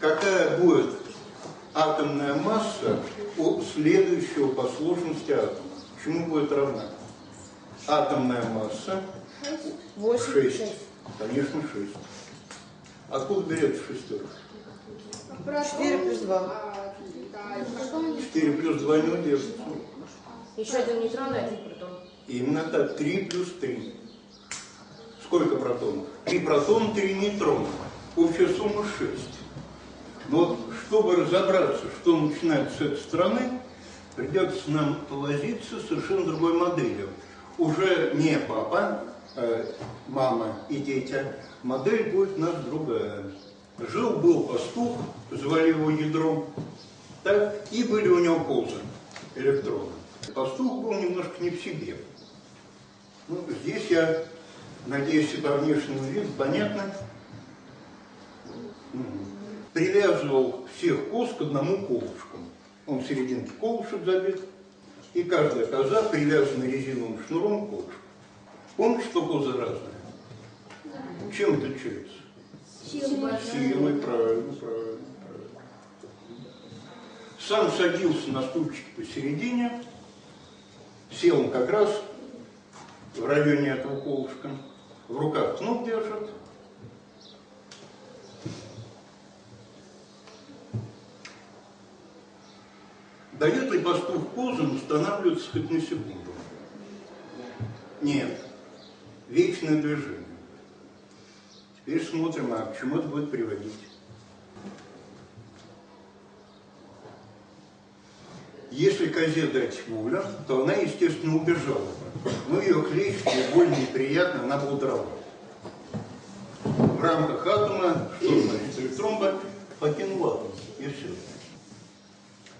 какая будет атомная масса у следующего по сложности атома. Чему будет равна? Атомная масса 8, 6. 6. Конечно, 6. Откуда берется шестерка? 4 плюс 2. 4 плюс 2 не удержится. Еще один нейтрон и один протон. Именно так, 3 плюс 3. Сколько протонов? 3 протона, 3 нейтрона. Общая сумма 6. Но вот, чтобы разобраться, что начинается с этой стороны, придется нам повозиться с совершенно другой моделью. Уже не папа, э, мама и дети. Модель будет у нас другая. Жил-был пастух, звали его ядром, так, и были у него позы, электроны. Пастух был немножко не в себе. Ну, здесь я, надеюсь, и по внешнему виду понятно, Мгм. Привязывал всех коз к одному колышку. Он в серединке колышек забит, и каждая коза привязана резиновым шнуром к колышку. Помните, что козы разные? Чем отличаются? Силой, правильно, правильно, правильно. Сам садился на стульчик посередине, сел он как раз в районе этого колышка, в руках кнут держит, Дает ли пастух козам останавливаться хоть на секунду? Нет. Вечное движение. Теперь смотрим, а к чему это будет приводить. Если козе дать волю, то она, естественно, убежала бы. Ну, ее хлещет, ей больно, неприятно, она бы удрала. В рамках атома, что значит, электрон бы покинул атом, и все.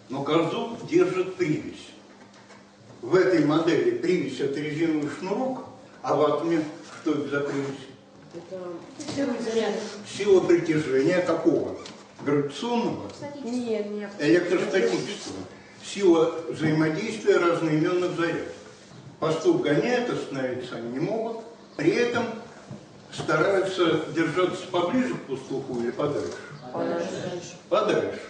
Но козу держит привязь. В этой модели привязь это резиновый шнурок, а в атоме что это за привязь? Это. Сила притяжения какого? Гравитационного? Нет, нет. Электростатического. Сила взаимодействия разноименных зарядов. Пастух гоняет, остановиться они не могут. При этом стараются держаться поближе к пастуху или подальше? Подальше. Подальше.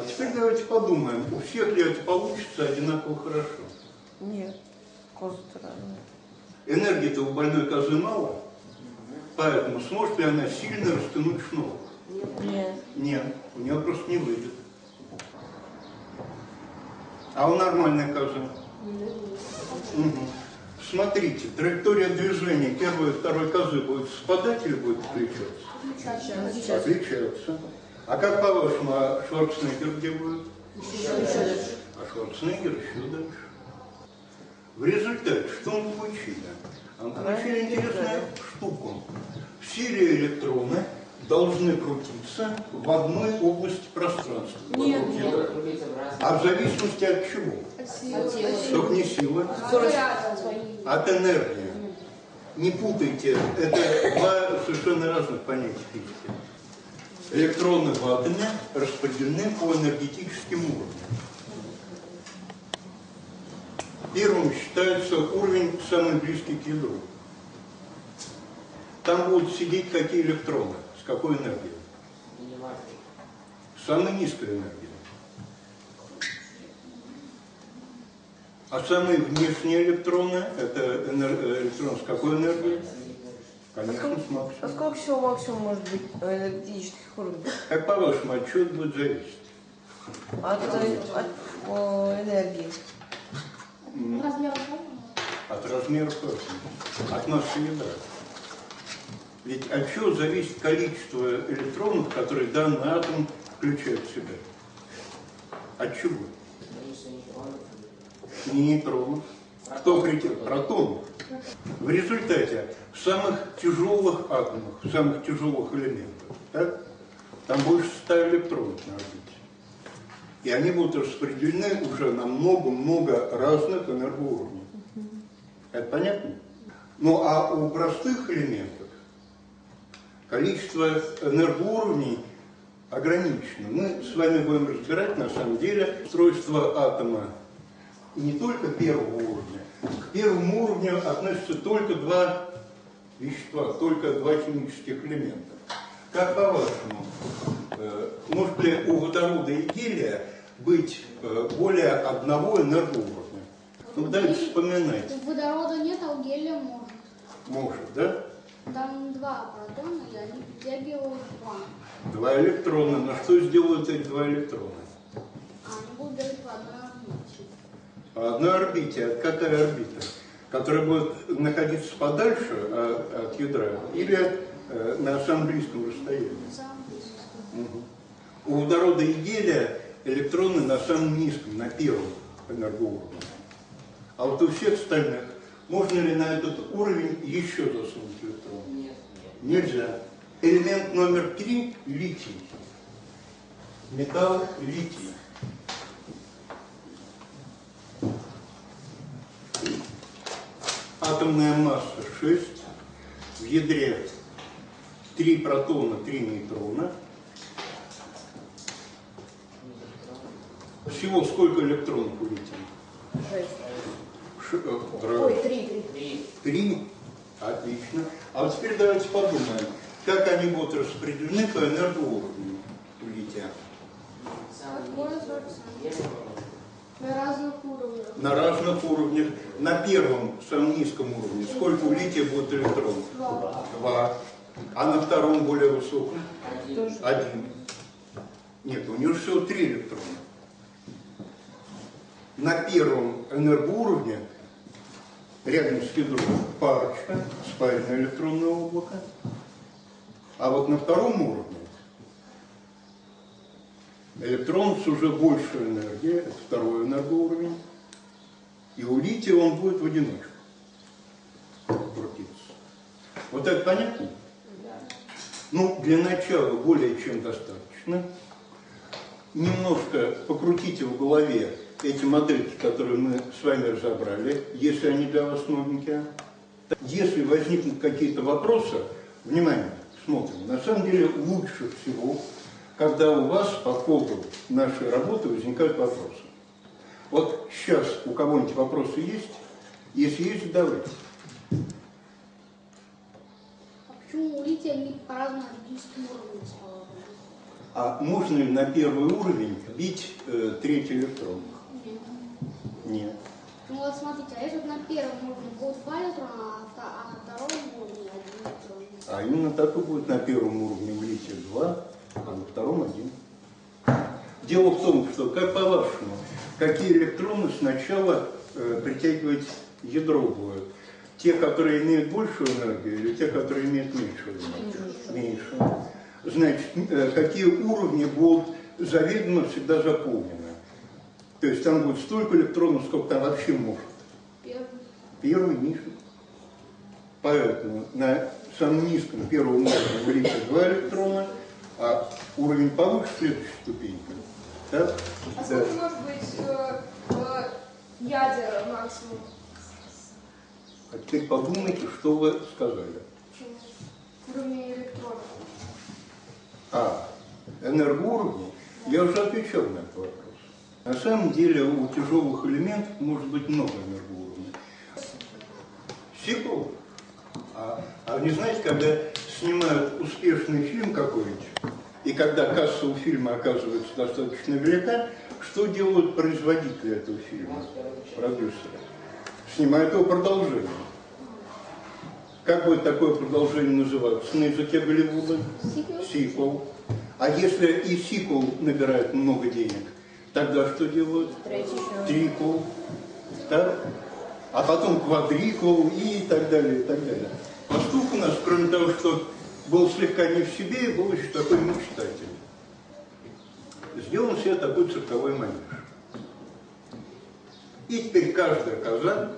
А теперь давайте подумаем, у всех ли это получится одинаково хорошо. Нет. Козы разные. Энергии-то у больной козы мало, поэтому сможет ли она сильно растянуть шнур? Нет. Нет, у нее просто не выйдет. А у нормальной козы? Мгм. Смотрите, траектория движения первой и второй козы будет совпадать или будет отличаться? Отличаться. А как по-вашему, а Шварценеггер где будет? А Шварценеггер еще дальше. В результате, что мы получили? А Мы получили интересную штуку. Все электроны должны крутиться в одной области пространства. Нет, нет. ядра. А в зависимости от чего? Только не силы, от энергии. Не путайте, это два совершенно разных понятия физики. Электроны в атоме распределены по энергетическим уровням. Первым считается уровень самый близкий к ядру. Там будут сидеть какие электроны, с какой энергией? Самая низкая энергия. А самые внешние электроны, это э, электрон с какой энергией? Конечно, с А сколько всего максимум может быть энергетических уровней? Как по-вашему, от чего это будет зависеть? От, э, от о, энергии. От размеров атома, от массы ядра. Ведь от чего зависит количество электронов, которые данный атом включает в себя? От чего? Не нейтронов. Кто критик? Протонов. В результате в самых тяжелых атомах, в самых тяжелых элементах, так, там больше 100 электронов на орбите. И они будут распределены уже на много-много разных энергоуровней. Это понятно? Ну а у простых элементов количество энергоуровней ограничено. Мы с вами будем разбирать на самом деле устройство атома не только первого уровня. К первому уровню относятся только два вещества, только два химических элемента. Как по-вашему, э, может ли у водорода и гелия быть э, более одного энергоуровня? Ну, дайте вспоминать. У водорода нет, а у гелия может. Может, да? Там два протона, и они притягивают два. Два электрона. На что сделают эти два электрона? А они будут бегать по одной одной орбите. А какая орбита? Которая будет находиться подальше а, от ядра или э, на самом близком расстоянии? У водорода и гелия электроны на самом низком, на первом энергоуровне. А вот у всех остальных можно ли на этот уровень еще засунуть электрон? Нет. Нельзя. Элемент номер три – литий. Металл литий. Атомная масса 6. В ядре 3 протона, 3 нейтрона. Всего сколько электронов у лития? Шесть. Ш- э, Ой, раз. три, три. Три. Три. Отлично. А вот теперь давайте подумаем, как они будут распределены по энергоуровню у лития. На разных уровнях. На разных уровнях. На первом, самом низком уровне, сколько у лития будет электронов? Два. Два. А на втором, более высоком? Один. Один. Нет, у него всего три электрона. На первом энергоуровне, рядом с ядром, парочка, спаянное электронное облако. А вот на втором уровне электрон с уже большей энергией, это второй энергоуровень, и у лития он будет в одиночку крутиться. Вот это понятно? Ну, для начала более чем достаточно. Немножко покрутите в голове эти модельки, которые мы с вами разобрали, если они для вас новенькие. Если возникнут какие-то вопросы, внимание, смотрим. На самом деле лучше всего, когда у вас по ходу нашей работы возникают вопросы. Вот сейчас у кого-нибудь вопросы есть? Если есть, давайте. А почему у лития они по разному энергетическим уровням расположены? А можно ли на первый уровень бить э, третий электрон? Нет. Нет. Ну вот смотрите, а если на первом уровне будет два электрона, а а на втором уровне один электрон. А именно так и будет на первом уровне у лития 2, а на втором 1. Дело в том, что, как по-вашему, какие электроны сначала э, притягивать ядро будут? Те, которые имеют большую энергию или те, которые имеют меньшую энергию? Меньшую. Значит, э, какие уровни будут заведомо всегда заполнены? То есть там будет столько электронов, сколько там вообще может. Первый. Первый ниже. Поэтому на самом низком первом уровне говорится два электрона, а уровень повыше следующая ступенька. Так? А Да. сколько может быть э, э, ядер максимум? А теперь подумайте, что вы сказали. Уровня электронов. А, энергоуровни, я уже отвечал на этот вопрос. На самом деле у тяжелых элементов может быть много энергоуровней. Сиквел. А, а вы не знаете, когда снимают успешный фильм какой-нибудь, и когда касса у фильма оказывается достаточно велика, что делают производители этого фильма, продюсеры? Снимают его продолжение. Как будет такое продолжение называться на языке Голливуда? Сиквел? А если и сиквел набирает много денег, тогда что делают? Триквел. Так? А потом квадриквел и так далее, и так далее. Пастух у нас, кроме того, что был слегка не в себе, был еще такой мечтатель. Сделал себе такой цирковой манеж. И теперь каждая коза,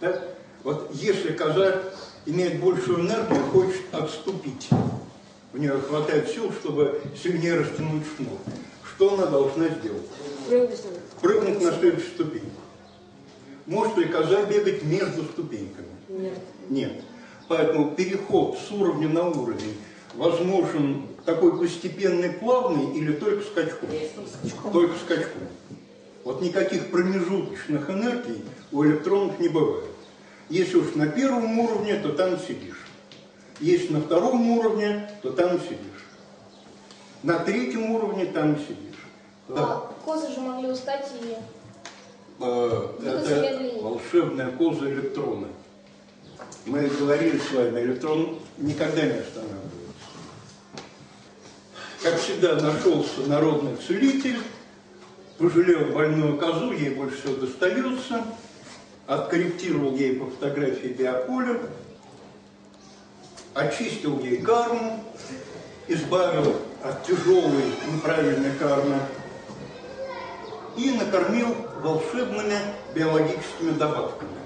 так, вот если коза имеет большую энергию, хочет отступить, у нее хватает сил, чтобы сильнее растянуть шнур, что она должна сделать? Прыгнуть на следующую ступеньку. Может ли коза бегать между ступеньками? Нет. Нет. Поэтому переход с уровня на уровень возможен такой постепенный, плавный или только скачком? Только скачком. Вот никаких промежуточных энергий у электронов не бывает. Если уж на первом уровне, то там сидишь. Если на втором уровне, то там сидишь. На третьем уровне там сидишь. Да. А козы же могли устать и... Э, Это волшебная коза электрона. Мы говорили с вами, электрон никогда не останавливается. Как всегда нашелся народный целитель, пожалел больную козу, ей больше всего достается, откорректировал ей по фотографии биополя, очистил ей карму, избавил от тяжелой неправильной кармы и накормил волшебными биологическими добавками.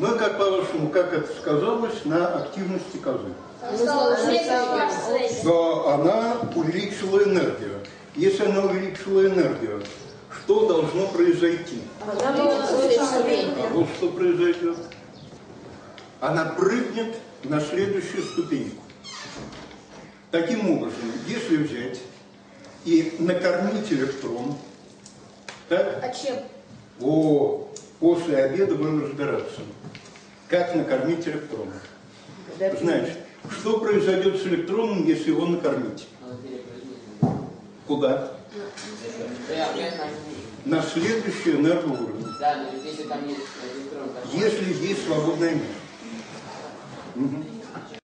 Ну и как по-вашему, как это сказалось на активности козы? Что она увеличила энергию. Если она увеличила энергию, что должно произойти? А вот что произойдет. Она прыгнет на следующую ступеньку. Таким образом, если взять и накормить электрон, так, А чем? о, после обеда будем разбираться, как накормить электрон. Значит, что произойдет с электроном, если его накормить? Куда? На- следующий энергоуровень. Да, но если там есть электрон, то Если есть свободное место. Мгм.